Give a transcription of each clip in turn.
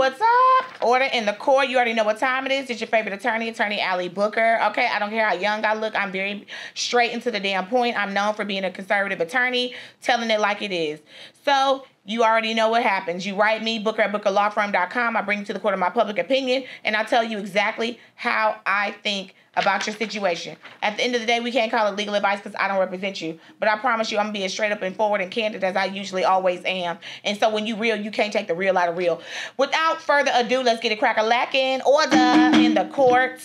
What's up? Order in the court. You already know what time it is. It's your favorite attorney, Attorney Allie Booker. Okay, I don't care how young I look. I'm very straight into the damn point. I'm known for being a conservative attorney, telling it like it is. So you already know what happens. You write me, Booker at bookerlawfirm.com. I bring you to the court of my public opinion, and I tell you exactly how I think about your situation. At the end of the day, we can't call it legal advice because I don't represent you. But I promise you, I'm gonna be as straight up and forward and candid as I usually always am. And so when you real, you can't take the real out of real. Without further ado, let's get a crack a lacking. Order in the court.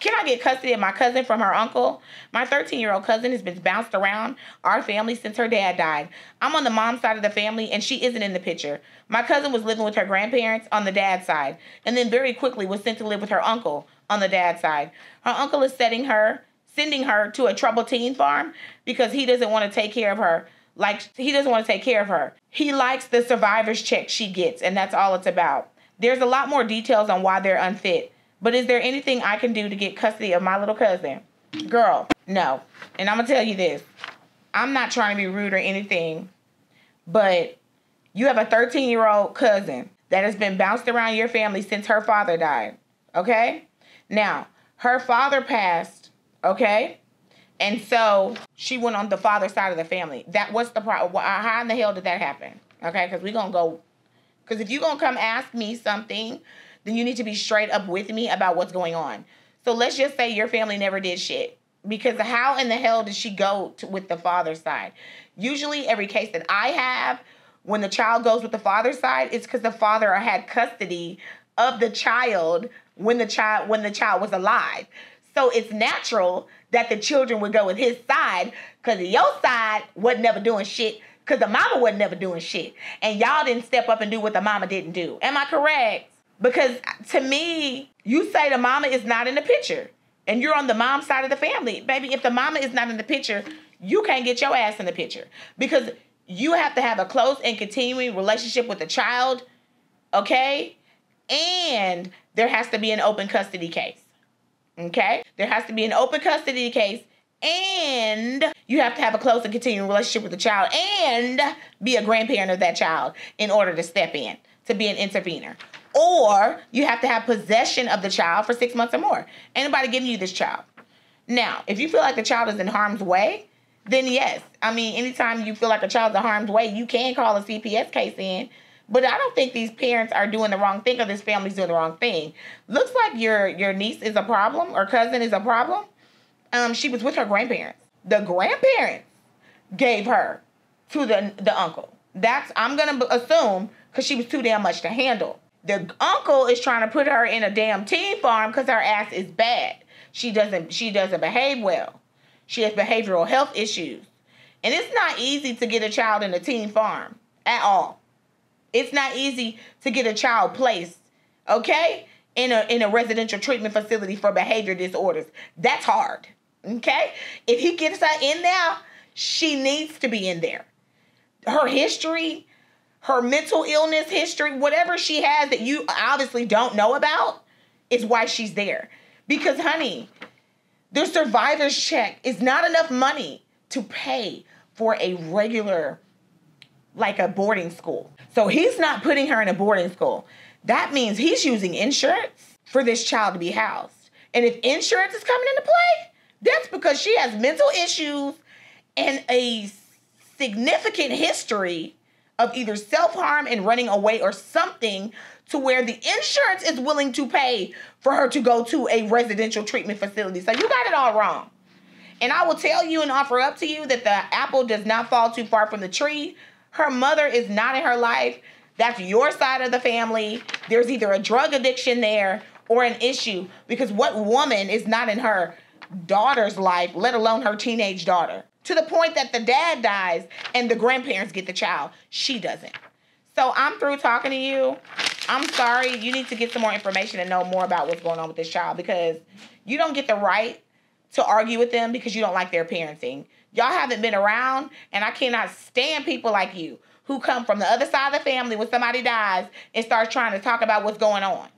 Can I get custody of my cousin from her uncle? My 13 year old cousin has been bounced around our family since her dad died. I'm on the mom side of the family and she isn't in the picture. My cousin was living with her grandparents on the dad's side and then very quickly was sent to live with her uncle on the dad's side. Her uncle is setting her, sending her to a troubled teen farm because he doesn't want to take care of her. Like he doesn't want to take care of her. He likes the survivor's check she gets, and that's all it's about. There's a lot more details on why they're unfit. But is there anything I can do to get custody of my little cousin? Girl, no. And I'm going to tell you this. I'm not trying to be rude or anything, but you have a 13 year old cousin that has been bounced around your family since her father died. Okay? Now, her father passed, okay? And so she went on the father side of the family. That was the problem. How in the hell did that happen? Okay, because we're to go. Because if you're to come ask me something, then you need to be straight up with me about what's going on. So let's just say your family never did shit. Because how in the hell did she go to, with the father's side? Usually, every case that I have, when the child goes with the father's side, it's because the father had custody of the child when the child when the child was alive. So it's natural that the children would go with his side because your side wasn't never doing shit because the mama wasn't never doing shit. And y'all didn't step up and do what the mama didn't do. Am I correct? Because to me, you say the mama is not in the picture and you're on the mom side of the family. Baby, if the mama is not in the picture, you can't get your ass in the picture because you have to have a close and continuing relationship with the child, okay? And there has to be an open custody case. Okay? There has to be an open custody case and you have to have a close and continuing relationship with the child and be a grandparent of that child in order to step in to be an intervener. Or you have to have possession of the child for six months or more. Anybody giving you this child. Now, if you feel like the child is in harm's way, then yes. I mean, anytime you feel like a child's in harm's way, you can call a CPS case in but I don't think these parents are doing the wrong thing or this family's doing the wrong thing. Looks like your your niece is a problem or cousin is a problem. Um, she was with her grandparents. The grandparents gave her to the the uncle. That's I'm gonna assume because she was too damn much to handle. The uncle is trying to put her in a damn teen farm because her ass is bad. She doesn't she doesn't behave well. She has behavioral health issues. And it's not easy to get a child in a teen farm at all. It's not easy to get a child placed, okay, in a in a residential treatment facility for behavior disorders. That's hard. Okay? If he gets her in there, she needs to be in there. Her history, her mental illness history, whatever she has that you obviously don't know about, is why she's there. Because, honey, the survivor's check is not enough money to pay for a regular, like a boarding school. So he's not putting her in a boarding school. That means he's using insurance for this child to be housed. And if insurance is coming into play, that's because she has mental issues and a significant history of either self harm and running away or something to where the insurance is willing to pay for her to go to a residential treatment facility. So you got it all wrong. And I will tell you and offer up to you that the apple does not fall too far from the tree. Her mother is not in her life. That's your side of the family. There's either a drug addiction there or an issue because what woman is not in her daughter's life, let alone her teenage daughter? To the point that the dad dies and the grandparents get the child. She doesn't. So I'm through talking to you. I'm sorry. You need to get some more information and know more about what's going on with this child because you don't get the right to argue with them because you don't like their parenting. Y'all haven't been around, and I cannot stand people like you who come from the other side of the family when somebody dies and starts trying to talk about what's going on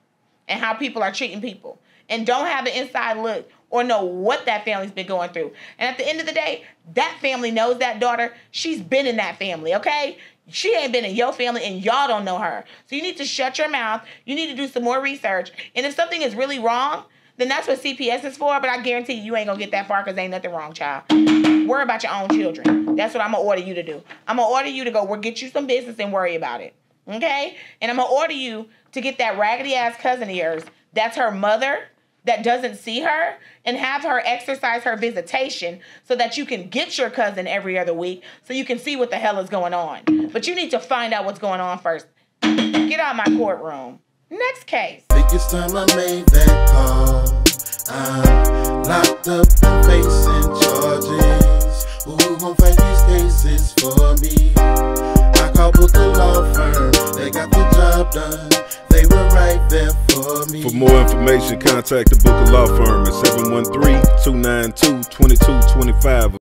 and how people are treating people and don't have an inside look or know what that family's been going through. And at the end of the day, that family knows that daughter. She's been in that family, okay? She ain't been in your family and y'all don't know her. So you need to shut your mouth. You need to do some more research. And if something is really wrong, then that's what CPS is for. But I guarantee you, you ain't gonna get that far because ain't nothing wrong, child. Worry about your own children. That's what I'm gonna order you to do. I'm gonna order you to go get you some business and worry about it. Okay? And I'm gonna order you to get that raggedy ass cousin of yours. That's her mother that doesn't see her and have her exercise her visitation so that you can get your cousin every other week so you can see what the hell is going on. But you need to find out what's going on first. Get out of my courtroom. Next case. Time I made that call. I'm locked up and facing charges. Who gon' fight these cases for me? I called Booker Law Firm. They got the job done. For more information, contact the Booker Law Firm at 713 292 2225.